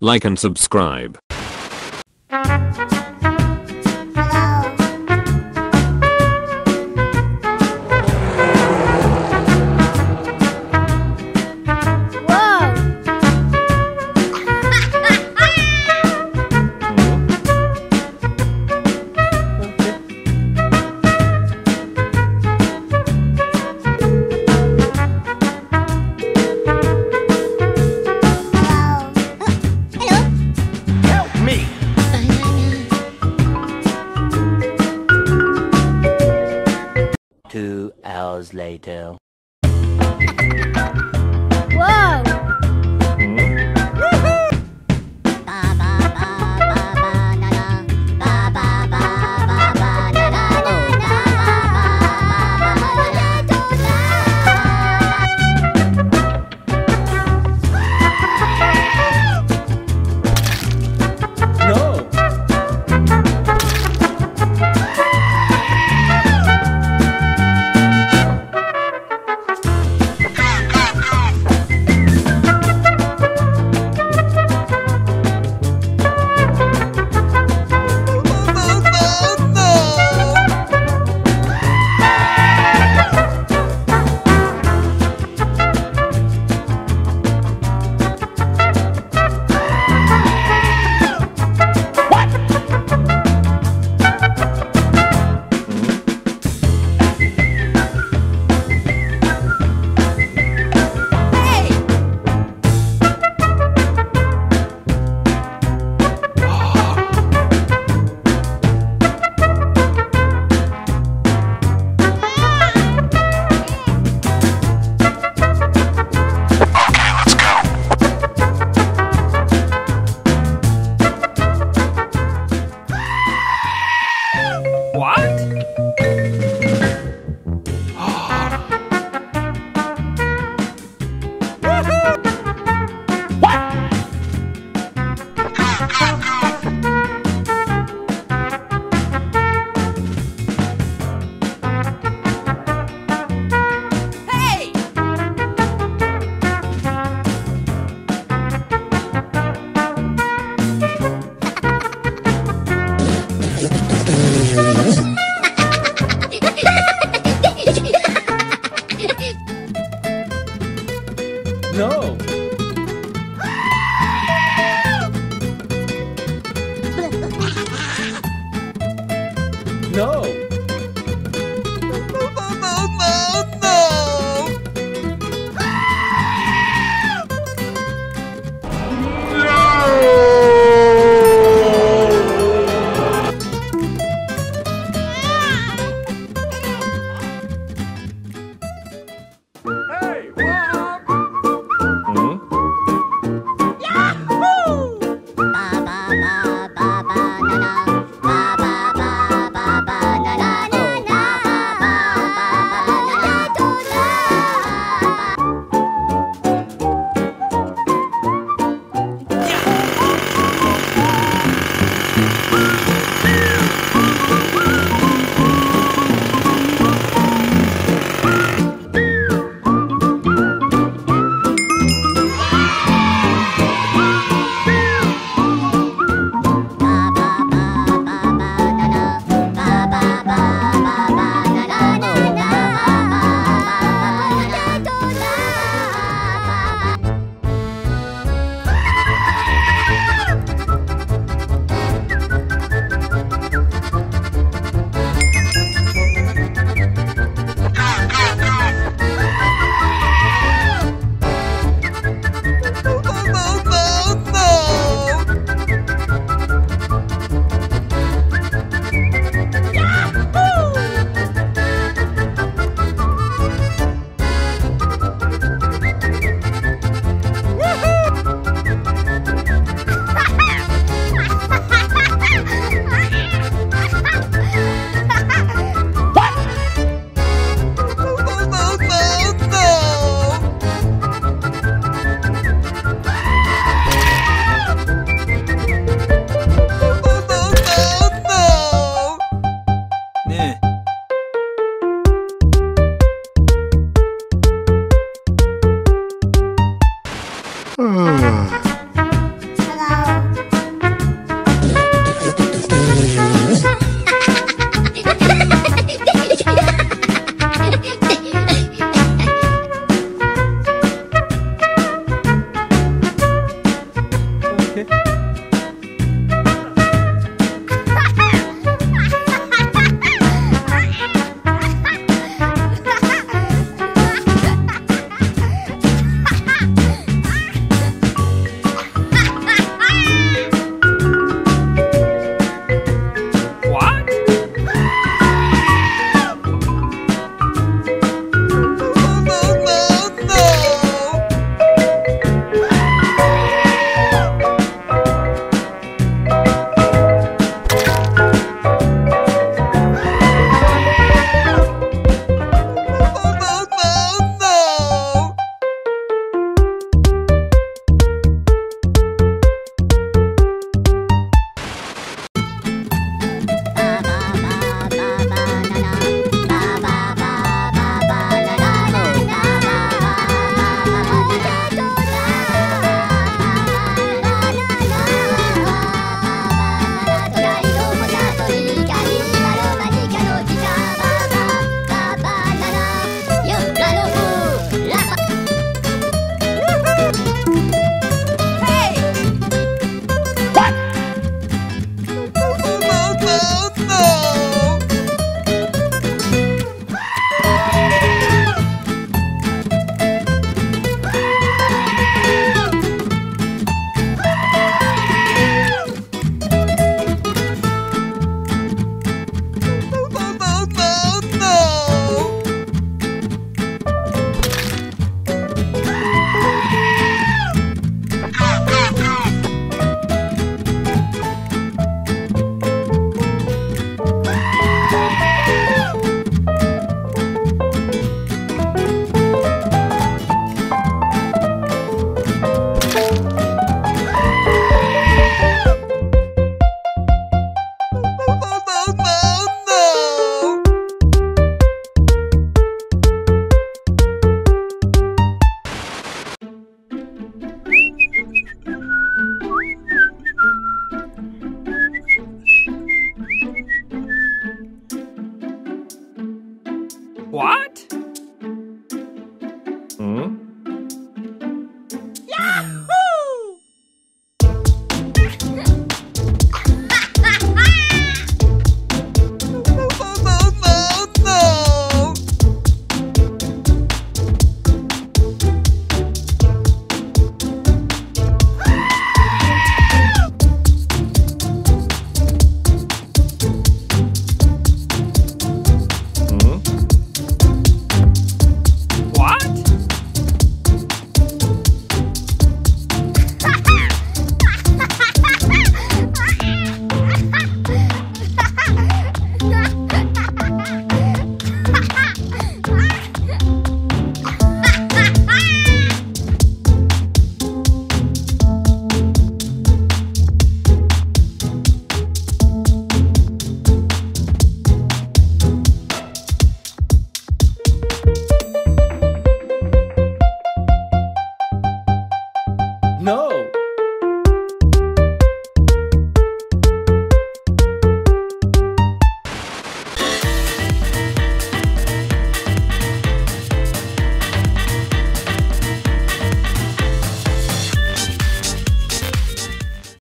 like and subscribe. Hours later. No. What?